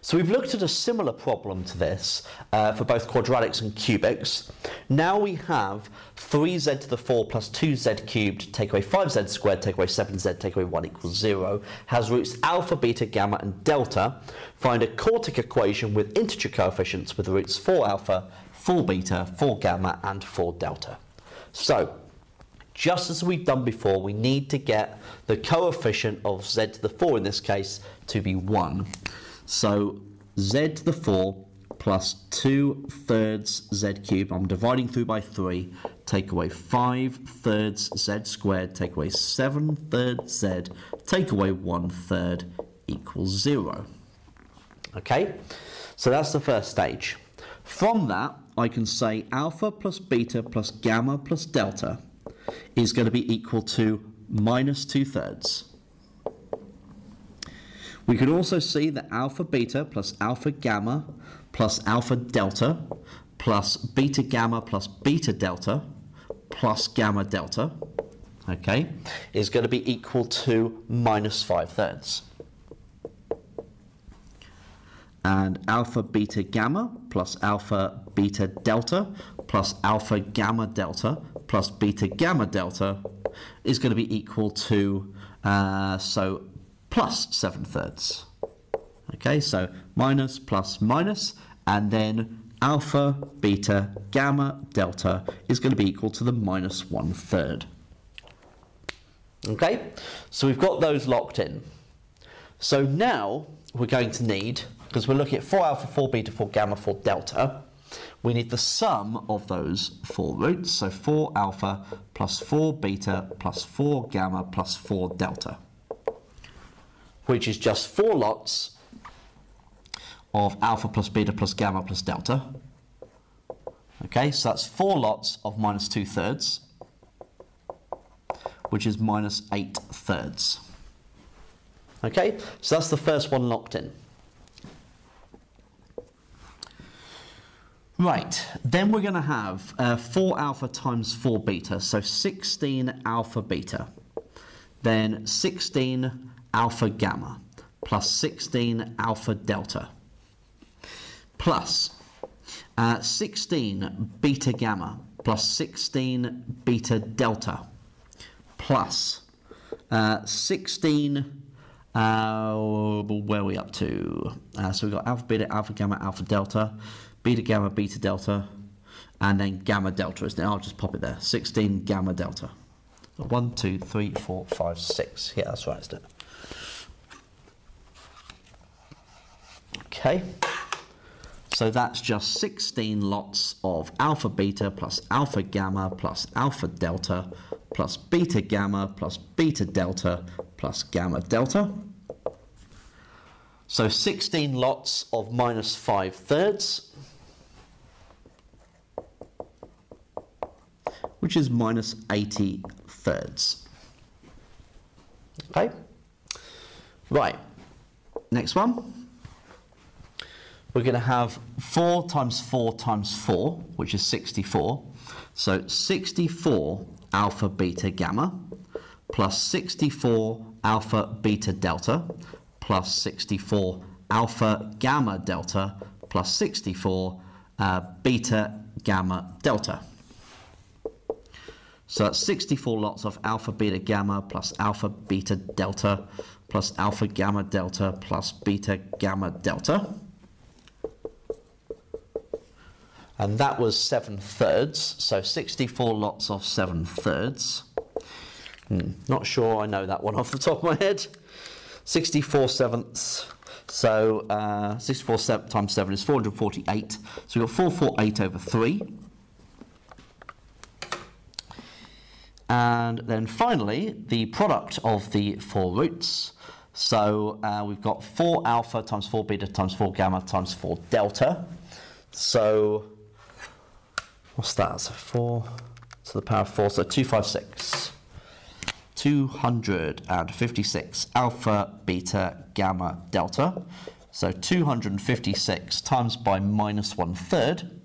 So we've looked at a similar problem to this uh, for both quadratics and cubics. Now we have 3z to the 4 plus 2z cubed, take away 5z squared, take away 7z, take away 1 equals 0, has roots alpha, beta, gamma and delta. Find a quartic equation with integer coefficients with roots 4 alpha, 4 beta, 4 gamma and 4 delta. So, just as we've done before, we need to get the coefficient of z to the 4 in this case to be 1. So z to the 4 plus 2 thirds z cubed, I'm dividing through by 3, take away 5 thirds z squared, take away 7 thirds z, take away 1 third equals 0. Okay, so that's the first stage. From that, I can say alpha plus beta plus gamma plus delta is going to be equal to minus 2 thirds. We can also see that alpha beta plus alpha gamma plus alpha delta plus beta gamma plus beta delta plus gamma delta, okay, is going to be equal to minus 5 thirds. And alpha beta gamma plus alpha beta delta plus alpha gamma delta plus beta gamma delta is going to be equal to, uh, so plus 7 thirds. Okay, so minus, plus, minus, and then alpha, beta, gamma, delta is going to be equal to the minus 1 third. Okay, so we've got those locked in. So now we're going to need, because we're looking at 4 alpha, 4 beta, 4 gamma, 4 delta, we need the sum of those four roots. So 4 alpha plus 4 beta plus 4 gamma plus 4 delta which is just four lots of alpha plus beta plus gamma plus delta. Okay, so that's four lots of minus two thirds, which is minus eight thirds. Okay, so that's the first one locked in. Right, then we're going to have uh, 4 alpha times 4 beta, so 16 alpha beta. Then 16 alpha gamma plus 16 alpha delta plus uh, 16 beta gamma plus 16 beta delta plus uh, 16 uh, where are we up to? Uh, so we've got alpha beta, alpha gamma, alpha delta, beta gamma, beta delta, and then gamma delta, isn't it? I'll just pop it there. 16 gamma delta. 1, 2, 3, 4, 5, 6. Yeah, that's right, isn't it? Okay, so that's just 16 lots of alpha beta plus alpha gamma plus alpha delta plus beta gamma plus beta delta plus gamma delta. So 16 lots of minus 5 thirds, which is minus 80 thirds. Okay, right, next one we're going to have 4 times 4 times 4, which is 64. So 64 alpha, beta, gamma, plus 64 alpha, beta, delta, plus 64 alpha, gamma, delta, plus 64 uh, beta, gamma, delta. So that's 64 lots of alpha, beta, gamma, plus alpha, beta, delta, plus alpha, gamma, delta, plus beta, gamma, delta. And that was 7 thirds, so 64 lots of 7 thirds. Hmm, not sure I know that one off the top of my head. 64 sevenths, so uh, 64 seven times 7 is 448, so we've got 448 over 3. And then finally, the product of the four roots. So uh, we've got 4 alpha times 4 beta times 4 gamma times 4 delta. So what's that? So 4 to the power of 4, so 256. 256 alpha, beta, gamma, delta. So 256 times by minus one third.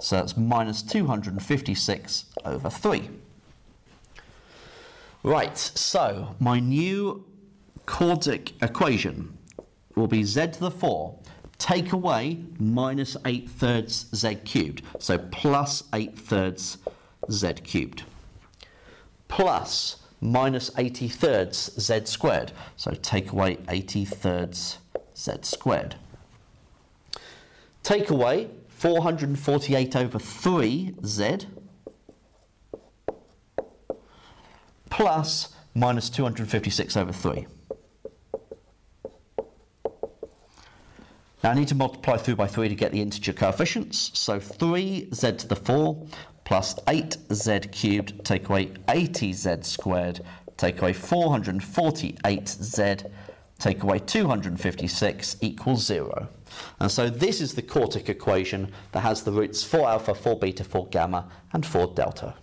So that's minus 256 over 3. Right, so my new quartic equation will be z to the 4. Take away minus 8 thirds z cubed. So plus 8 thirds z cubed. Plus minus 80 thirds z squared. So take away 80 thirds z squared. Take away 448 over 3z plus minus 256 over 3. Now I need to multiply through by 3 to get the integer coefficients. So 3z to the 4 plus 8z cubed, take away 80z squared, take away 448z, take away 256 equals 0. And so this is the quartic equation that has the roots 4 alpha, 4 beta, 4 gamma, and 4 delta.